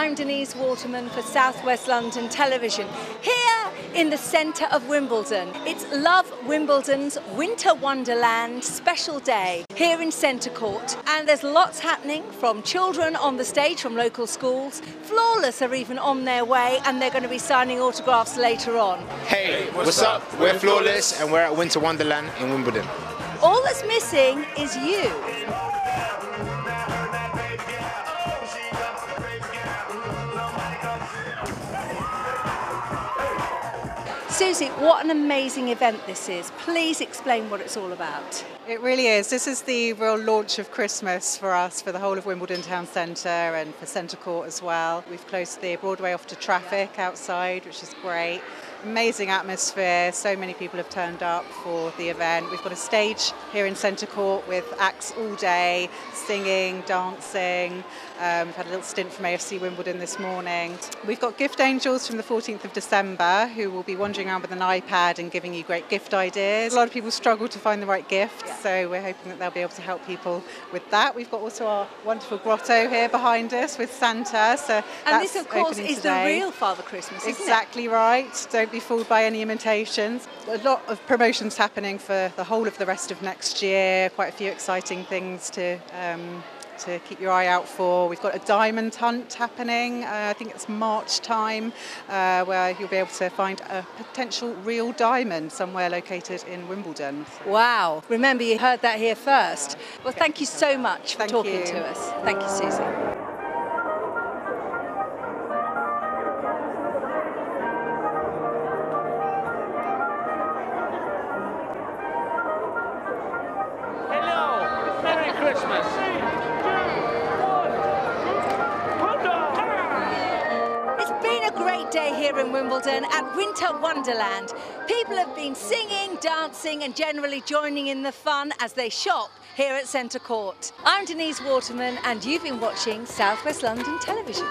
I'm Denise Waterman for Southwest London Television. Here in the centre of Wimbledon, it's Love Wimbledon's Winter Wonderland special day here in Centre Court. And there's lots happening from children on the stage from local schools. Flawless are even on their way and they're going to be signing autographs later on. Hey, what's up? We're Flawless and we're at Winter Wonderland in Wimbledon. All that's missing is you. Susie, what an amazing event this is. Please explain what it's all about. It really is. This is the real launch of Christmas for us, for the whole of Wimbledon Town Centre and for Centre Court as well. We've closed the Broadway off to traffic outside, which is great. Amazing atmosphere. So many people have turned up for the event. We've got a stage here in Centre Court with acts all day, singing, dancing. Um, we've had a little stint from AFC Wimbledon this morning. We've got gift angels from the 14th of December who will be wandering around with an iPad and giving you great gift ideas. A lot of people struggle to find the right gift, yeah. so we're hoping that they'll be able to help people with that. We've got also our wonderful grotto here behind us with Santa. So and this, of course, is today. the real Father Christmas, exactly it? right. Don't be fooled by any imitations. A lot of promotions happening for the whole of the rest of next year. Quite a few exciting things to. Um, to keep your eye out for. We've got a diamond hunt happening, uh, I think it's March time, uh, where you'll be able to find a potential real diamond somewhere located in Wimbledon. Wow, remember you heard that here first. Well, thank you so much for thank talking you. to us. Thank you, Susie. Day here in Wimbledon at Winter Wonderland. People have been singing, dancing and generally joining in the fun as they shop here at Centre Court. I'm Denise Waterman and you've been watching Southwest London Television.